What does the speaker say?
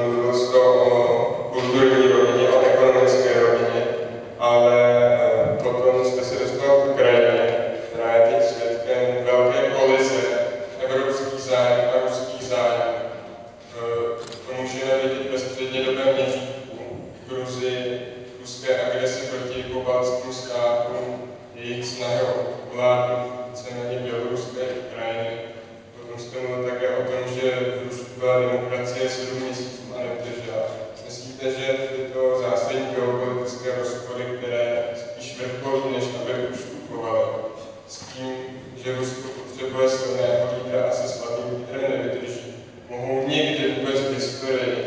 mluvil jsi o kulturní rovině, o ekonomické rovině, ale eh, potom jste se dostal k Ukrajině, která je teď svědkem velké kolize evropských zájmů a ruských zájmů. Eh, To můžeme vidět ve střednědobém měřítku Gruzii, ruské agrese proti pobaltským státům, jejich snahy o ovládnutí víceméně běloruské krajiny. Potom jste tom, že v Rusku byla demokracie sedm měsíců a nevydržela. Myslíte, že tyto zásadní geopolitické rozpory, které spíš vrcholí, než aby ustupovaly, s tím, že Rusko potřebuje silného lídra a se slabým lídrem nevydrží, mohou někdy vůbec v historii